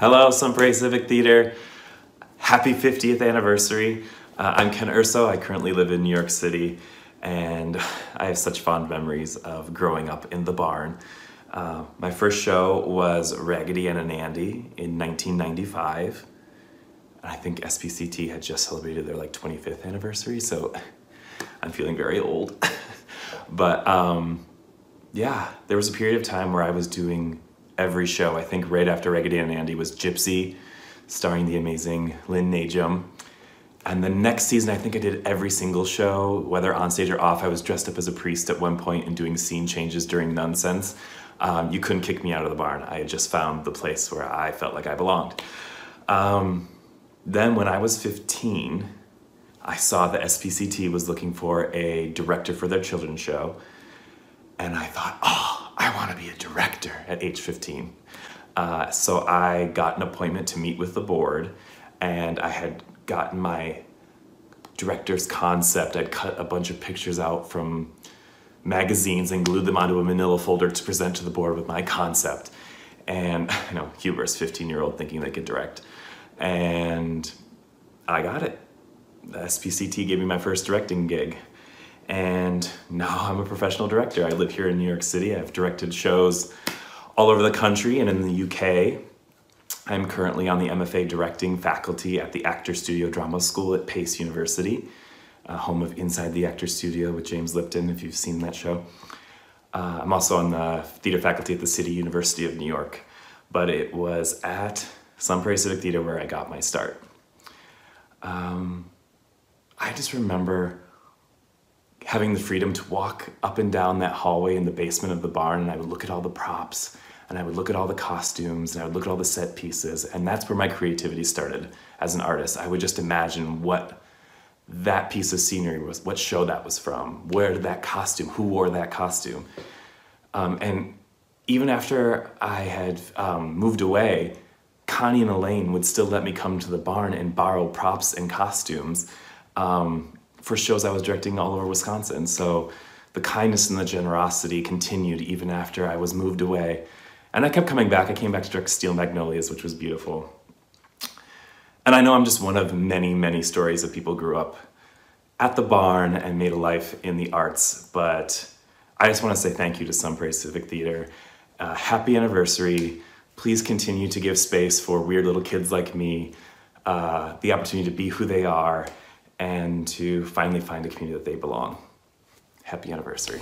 Hello, Sun Prairie Civic Theater. Happy 50th anniversary. Uh, I'm Ken Urso. I currently live in New York City, and I have such fond memories of growing up in the barn. Uh, my first show was Raggedy Ann and Andy in 1995. I think SPCT had just celebrated their like 25th anniversary, so I'm feeling very old. but um, yeah, there was a period of time where I was doing every show. I think right after Raggedy and Andy was Gypsy, starring the amazing Lynn Najum. And the next season, I think I did every single show, whether on stage or off. I was dressed up as a priest at one point and doing scene changes during Nunsense. Um, you couldn't kick me out of the barn. I had just found the place where I felt like I belonged. Um, then, when I was 15, I saw that SPCT was looking for a director for their children's show. And I thought, oh, I want to be a director at age 15. Uh, so I got an appointment to meet with the board, and I had gotten my director's concept. I'd cut a bunch of pictures out from magazines and glued them onto a manila folder to present to the board with my concept. And you know, hubris, 15 year old thinking they could direct. And I got it. The SPCT gave me my first directing gig. And now I'm a professional director. I live here in New York City. I've directed shows all over the country and in the UK. I'm currently on the MFA directing faculty at the Actor Studio Drama School at Pace University, uh, home of Inside the Actor Studio with James Lipton, if you've seen that show. Uh, I'm also on the theater faculty at the City University of New York, but it was at Sun Prairie Civic Theater where I got my start. Um, I just remember having the freedom to walk up and down that hallway in the basement of the barn and I would look at all the props and I would look at all the costumes and I would look at all the set pieces and that's where my creativity started as an artist. I would just imagine what that piece of scenery was, what show that was from, where did that costume, who wore that costume. Um, and even after I had um, moved away, Connie and Elaine would still let me come to the barn and borrow props and costumes um, for shows I was directing all over Wisconsin. So the kindness and the generosity continued even after I was moved away. And I kept coming back. I came back to direct Steel Magnolias, which was beautiful. And I know I'm just one of many, many stories of people grew up at the barn and made a life in the arts. But I just want to say thank you to Sun Prairie Civic Theater. Uh, happy anniversary. Please continue to give space for weird little kids like me uh, the opportunity to be who they are and to finally find a community that they belong. Happy anniversary.